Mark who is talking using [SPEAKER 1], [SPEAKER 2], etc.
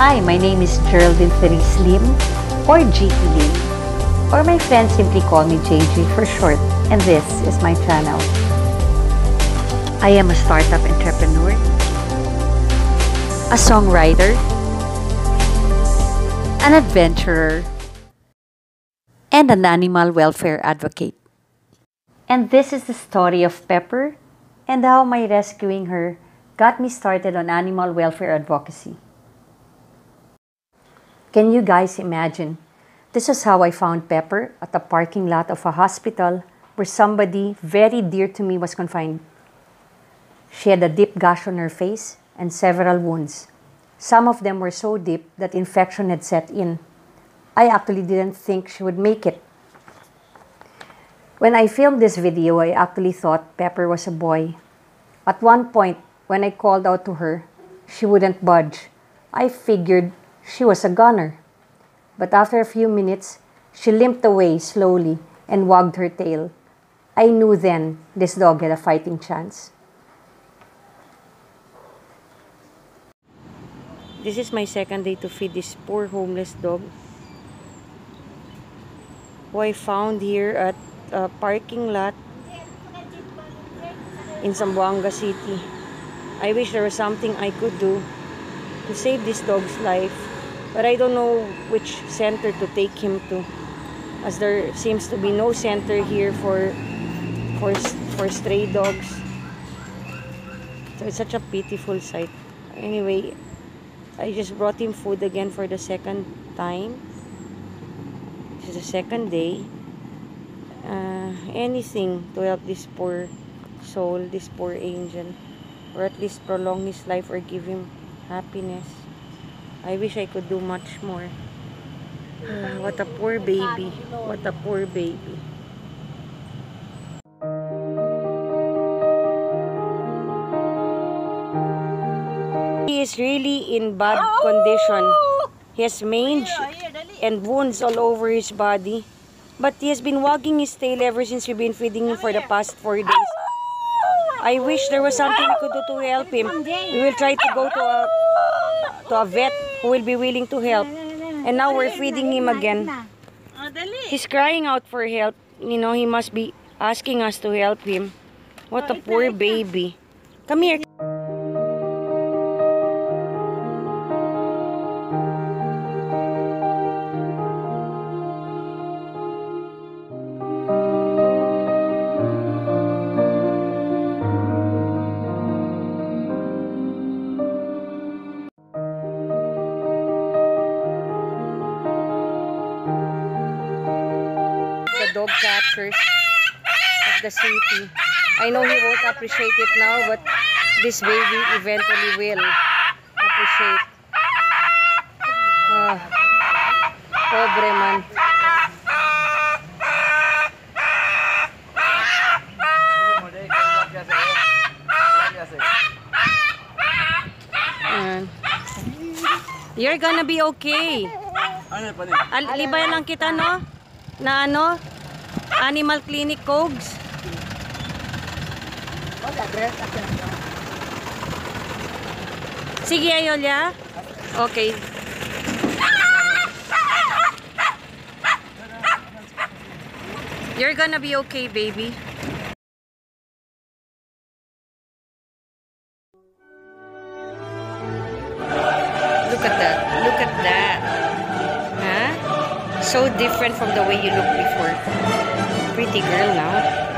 [SPEAKER 1] Hi, my name is Geraldine Therese Lim, or GT Lim, or my friends simply call me JJ for short, and this is my channel. I am a startup entrepreneur, a songwriter, an adventurer, and an animal welfare advocate. And this is the story of Pepper and how my rescuing her got me started on animal welfare advocacy. Can you guys imagine? This is how I found Pepper at the parking lot of a hospital where somebody very dear to me was confined. She had a deep gash on her face and several wounds. Some of them were so deep that infection had set in. I actually didn't think she would make it. When I filmed this video, I actually thought Pepper was a boy. At one point, when I called out to her, she wouldn't budge. I figured she was a goner. But after a few minutes, she limped away slowly and wagged her tail. I knew then this dog had a fighting chance. This is my second day to feed this poor homeless dog who I found here at a parking lot in Zamboanga City. I wish there was something I could do to save this dog's life, but I don't know which center to take him to, as there seems to be no center here for for for stray dogs. So it's such a pitiful sight. Anyway, I just brought him food again for the second time. This is the second day. Uh, anything to help this poor soul, this poor angel, or at least prolong his life or give him happiness. I wish I could do much more. Uh, what a poor baby. What a poor baby. He is really in bad condition. He has mange and wounds all over his body. But he has been wagging his tail ever since we've been feeding him for the past four days. I wish there was something we could do to help him. We will try to go to a to a vet who will be willing to help. And now we're feeding him again. He's crying out for help. You know, he must be asking us to help him. What a poor baby. Come here. Dog catchers of the city. I know he won't appreciate it now, but this baby eventually will appreciate. Ah, pobre man. Ayan. You're gonna be okay. Al libay lang kita, no? Na ano? Animal Clinic Cogs. Sige, Ayolia. Okay. You're gonna be okay, baby. Look at that. Look at that. Huh? So different from the way you looked before. Pretty girl now.